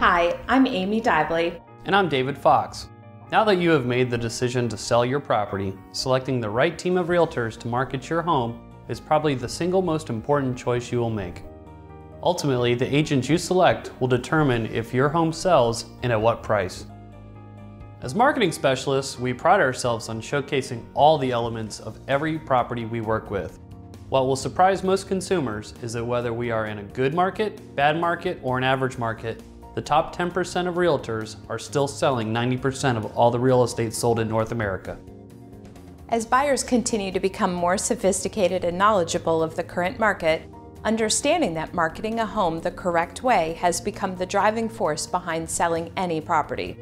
Hi, I'm Amy Dively. And I'm David Fox. Now that you have made the decision to sell your property, selecting the right team of realtors to market your home is probably the single most important choice you will make. Ultimately, the agents you select will determine if your home sells and at what price. As marketing specialists, we pride ourselves on showcasing all the elements of every property we work with. What will surprise most consumers is that whether we are in a good market, bad market, or an average market, the top 10% of realtors are still selling 90% of all the real estate sold in North America. As buyers continue to become more sophisticated and knowledgeable of the current market, understanding that marketing a home the correct way has become the driving force behind selling any property.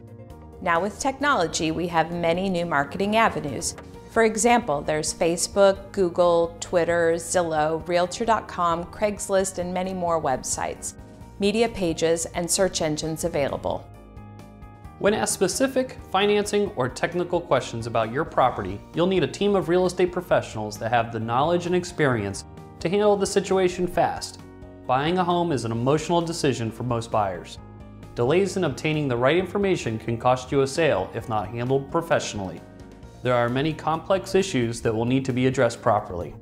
Now with technology, we have many new marketing avenues. For example, there's Facebook, Google, Twitter, Zillow, Realtor.com, Craigslist, and many more websites, media pages, and search engines available. When asked specific, financing, or technical questions about your property, you'll need a team of real estate professionals that have the knowledge and experience to handle the situation fast. Buying a home is an emotional decision for most buyers. Delays in obtaining the right information can cost you a sale if not handled professionally. There are many complex issues that will need to be addressed properly.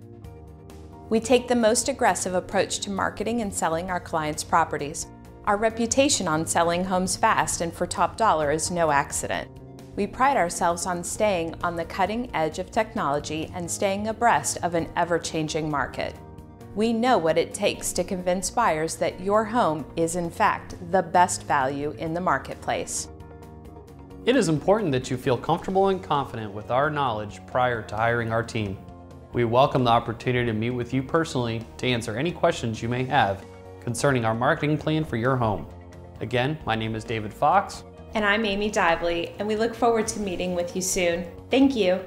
We take the most aggressive approach to marketing and selling our clients' properties. Our reputation on selling homes fast and for top dollar is no accident. We pride ourselves on staying on the cutting edge of technology and staying abreast of an ever-changing market. We know what it takes to convince buyers that your home is in fact the best value in the marketplace. It is important that you feel comfortable and confident with our knowledge prior to hiring our team. We welcome the opportunity to meet with you personally to answer any questions you may have concerning our marketing plan for your home. Again, my name is David Fox. And I'm Amy Dively, and we look forward to meeting with you soon. Thank you.